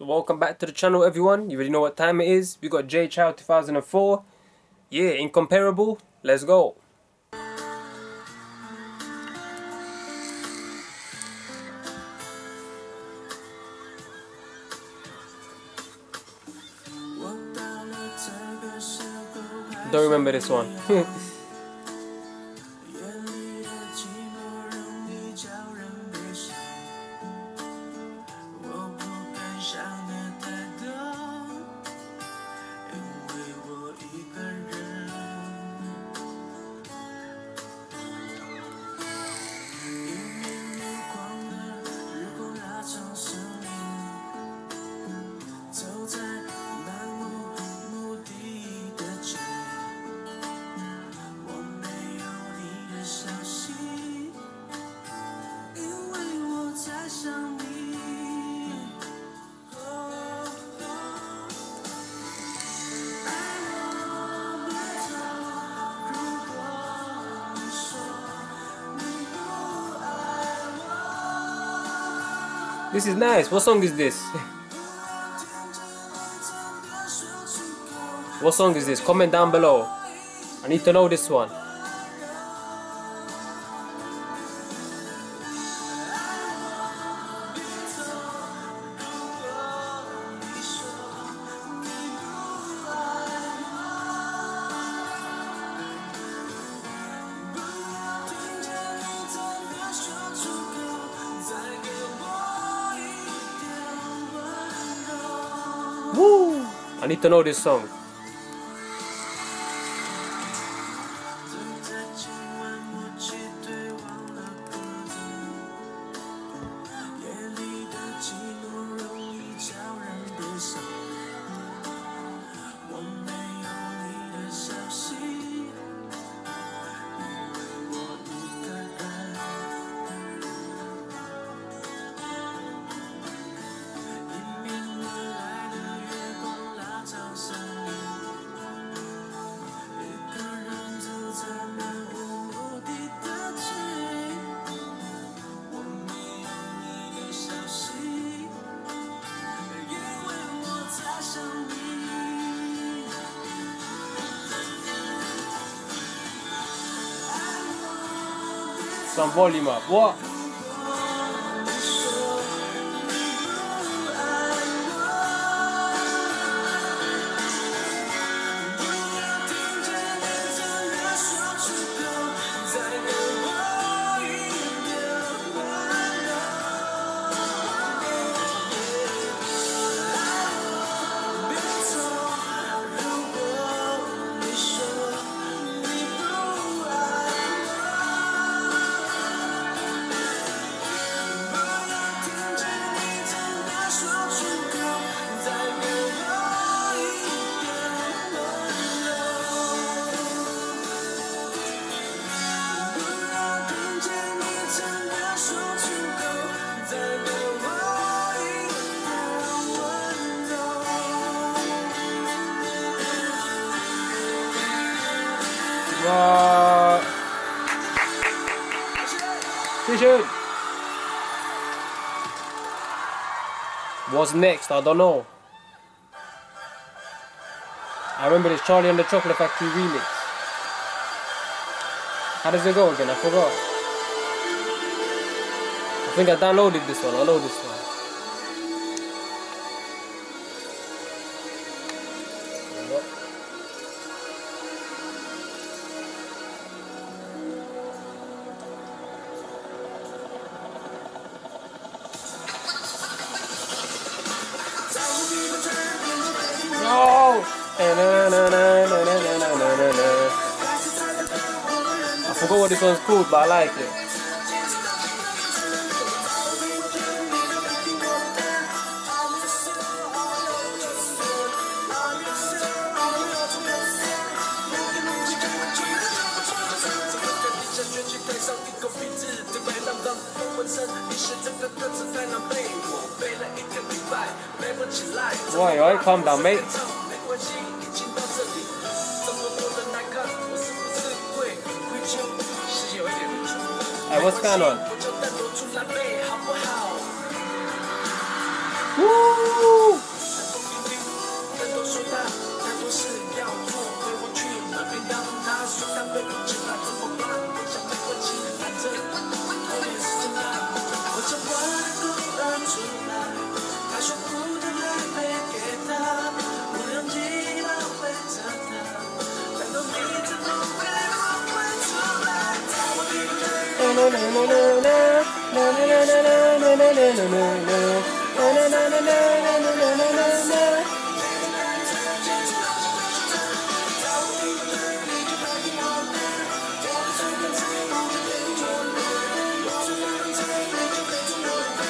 So welcome back to the channel everyone. You already know what time it is. We got Jay Chou 2004. Yeah, incomparable. Let's go. Don't remember this one. This is nice. What song is this? what song is this? Comment down below. I need to know this one. To know this song. Some volume What's next? I don't know. I remember this Charlie and the Chocolate Factory remix. How does it go again? I forgot. I think I downloaded this one. I know this one. No! This one's called, but I like it. Why, calm down, mate. What's going on? Woo! 啦啦啦啦啦啦，啦啦啦啦啦啦啦啦啦，啦啦啦啦啦啦啦啦啦。在我们之间，什么东西都存在，在我鼻子里面，就只有我味。他们再看再不能看透我，我是那种菜，没酒没酒肉味。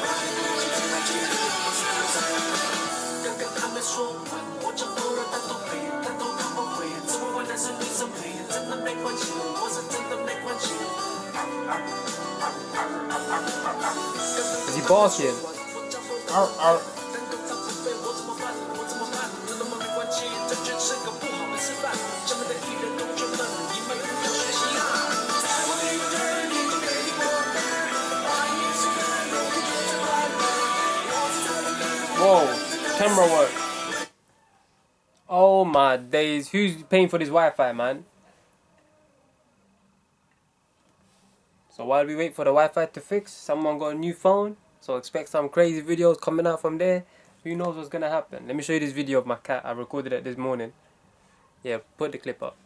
把一切的一切都抛到脑后，刚刚他们说，我讲多了太多没，太多看不回，只不过人生一场戏，真的没关系，我是真的没关系。Is he barking? Arr, arr. Whoa, camera work. Oh my days, who's paying for this Wi-Fi, man? So while we wait for the Wi-Fi to fix, someone got a new phone. So expect some crazy videos coming out from there. Who knows what's gonna happen. Let me show you this video of my cat. I recorded it this morning. Yeah, put the clip up.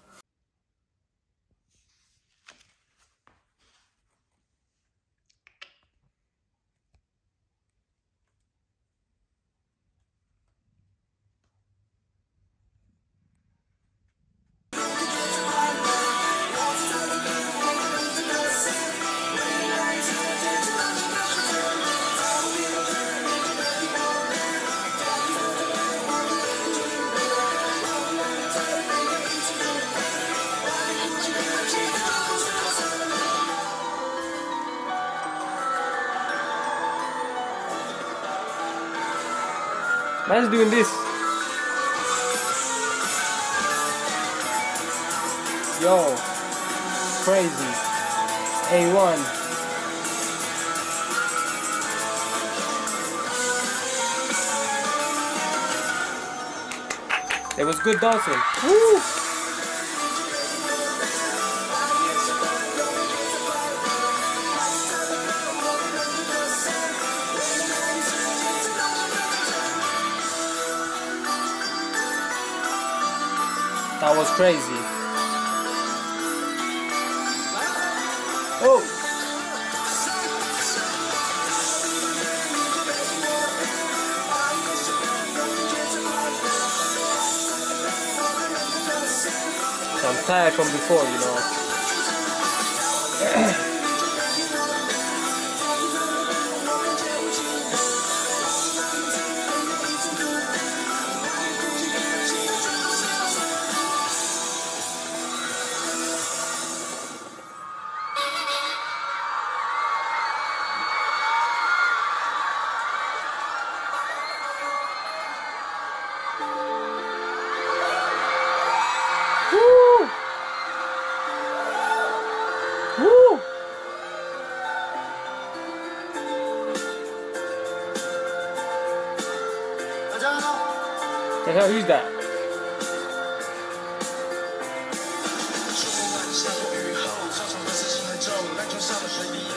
man's doing this. Yo, crazy. A1. It was good dancing. Woo! That was crazy. Oh! I'm tired from before, you know. The hell, who's that?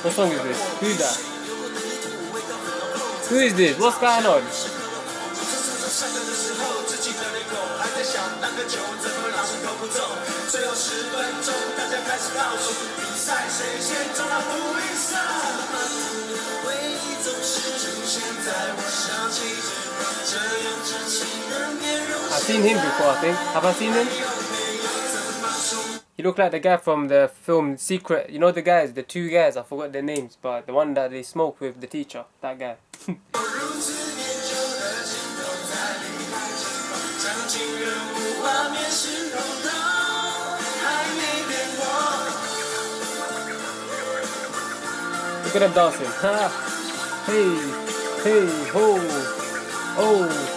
What song is this? Who's that? Who is this? What's going on? I've seen him before, I think. Have I seen him? He looked like the guy from the film Secret. You know the guys, the two guys, I forgot their names, but the one that they smoke with the teacher, that guy. Look at him dancing. hey, hey, ho. 哦。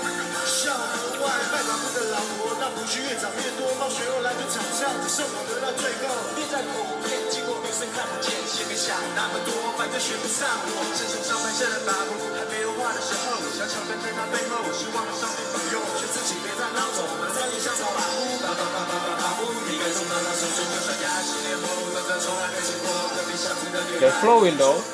Flowing though.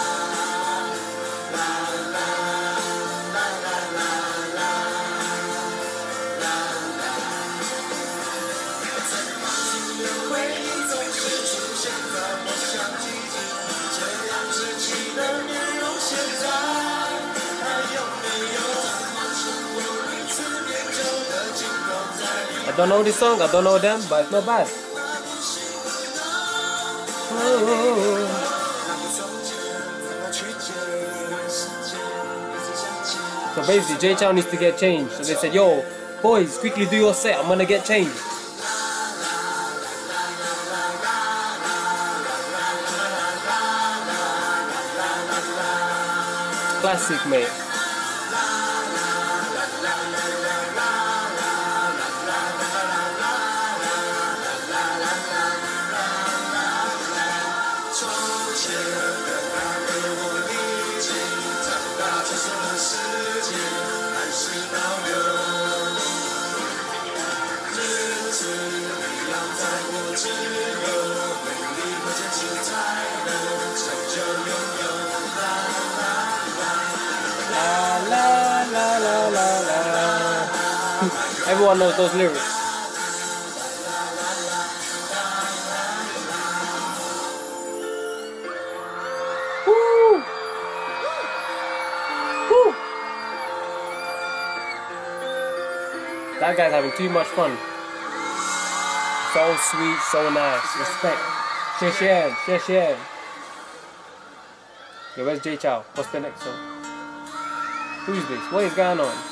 I don't know this song, I don't know them, but it's not bad. Oh. So basically, Jay Chou needs to get changed. So they said, yo, boys, quickly do your set, I'm gonna get changed. Classic, mate. Everyone knows those lyrics. Woo! Woo! That guy's having too much fun. So sweet, so nice. Respect. Share, share, share, share. Yo, where's Jay Chou? What's the next song? Who's this? What is going on?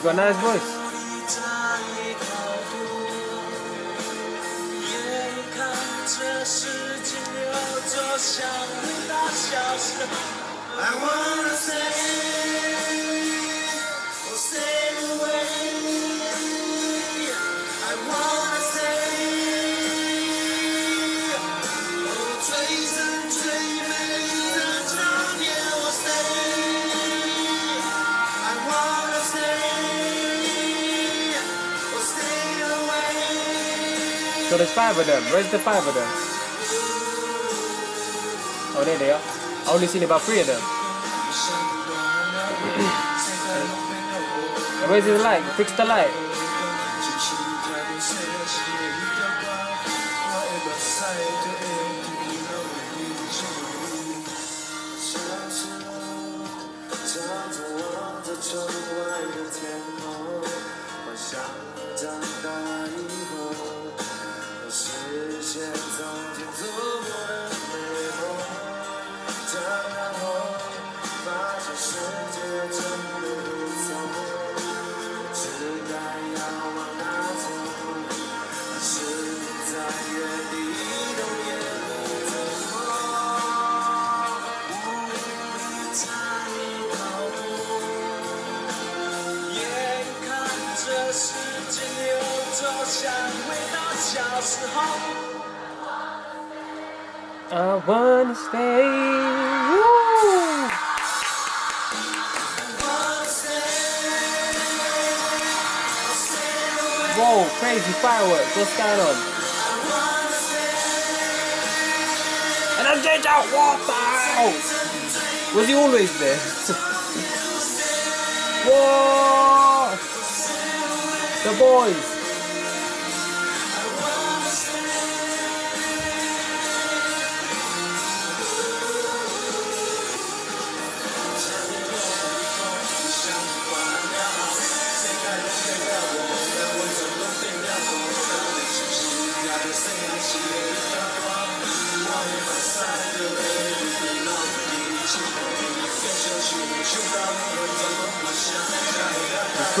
You got a nice voice. I wanna stay there's five of them. Where's the five of them? Oh, there they are. I only seen about three of them. Where's the light? Fix the light. I wanna stay. Whoa, crazy fireworks. What's going on? And I'm J out. Hell? Was he always there? Whoa! The boys.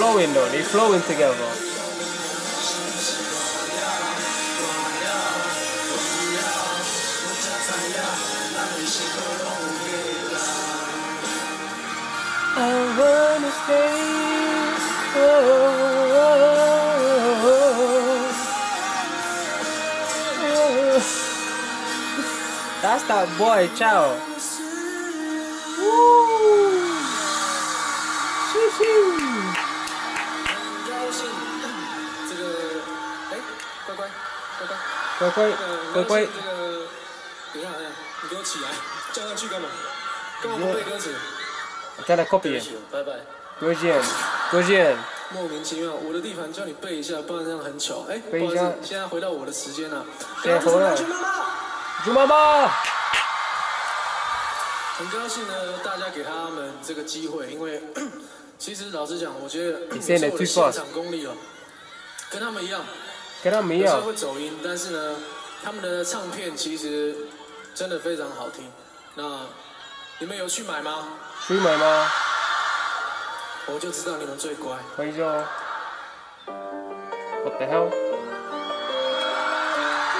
Flowing though, they're flowing together. I wanna stay. Oh, oh, oh. That's that boy, Chou. Woo! 很乖，乖乖乖这个等一下，等一下，你给我起来，叫上去干嘛？干嘛不背歌词？I'm trying to copy 拜拜。郭建，郭建，莫名其妙，我的地盘叫你背一下，不然这样很糗。哎，不背一下好意思，现在回到我的时间了。现在回来去妈妈。猪妈妈。很高兴呢，大家给他们这个机会，因为 其实老实讲，我觉得有现在时候我的现场功力哦，跟他们一样，跟他们一样会走音，但是呢，他们的唱片其实真的非常好听。那你们有去买吗？去买吗？我就知道你们最乖。回就。What the hell?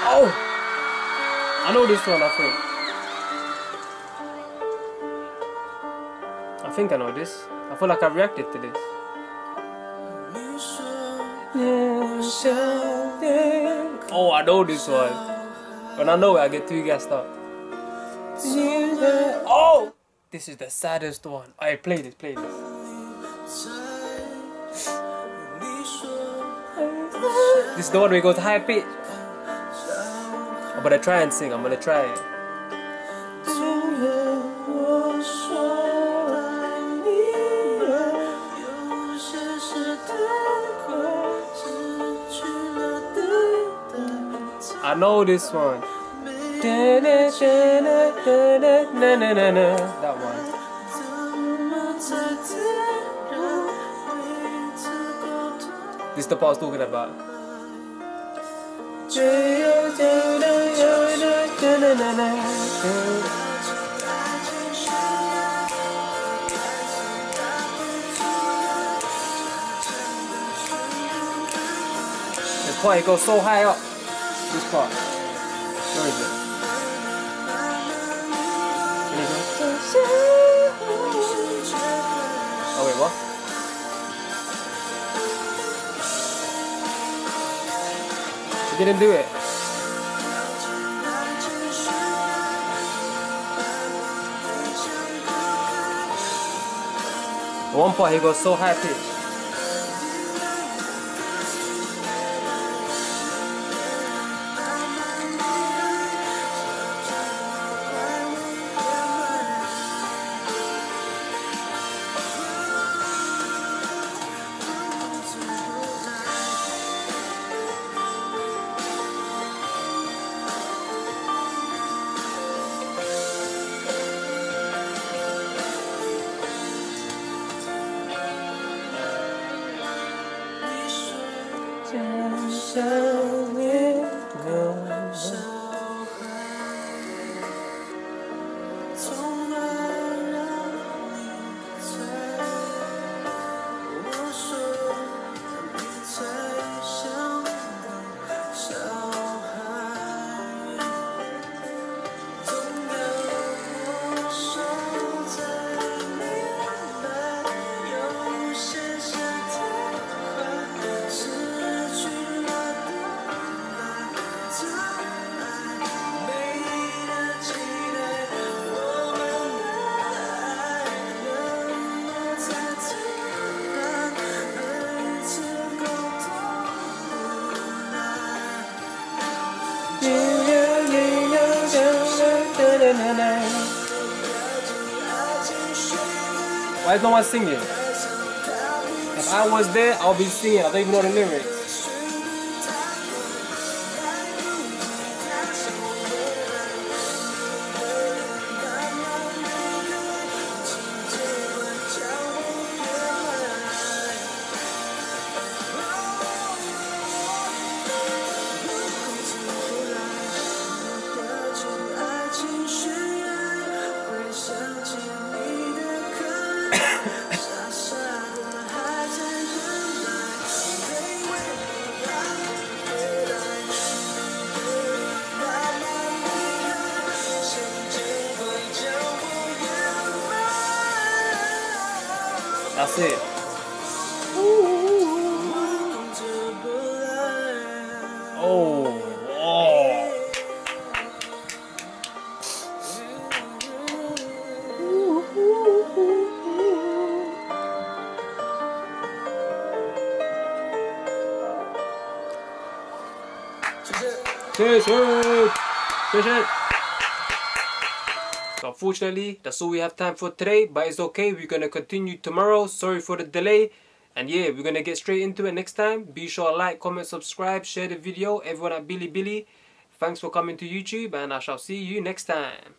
Oh! I know this one, I think. I think I know this. I feel like I reacted to this. Oh, I know this one. When I know it, I get too gassed up. Oh! This is the saddest one. Alright, play this, play this. This is the one where it goes high pitch. I'm gonna try and sing, I'm gonna try it. I know this one. That one. This is the part I was talking about. This part it goes so high up. This part. Where is it? You? Oh wait, what? He didn't do it. At one point he goes so high pitched. Why is no one singing? If I was there, I'll be singing. I don't even know the lyrics. That's it. Oh. Cheers! Cheers! Cheers! So unfortunately, that's all we have time for today, but it's okay. We're gonna continue tomorrow. Sorry for the delay. And yeah, we're gonna get straight into it next time. Be sure to like, comment, subscribe, share the video. Everyone at Bilibili, thanks for coming to YouTube, and I shall see you next time.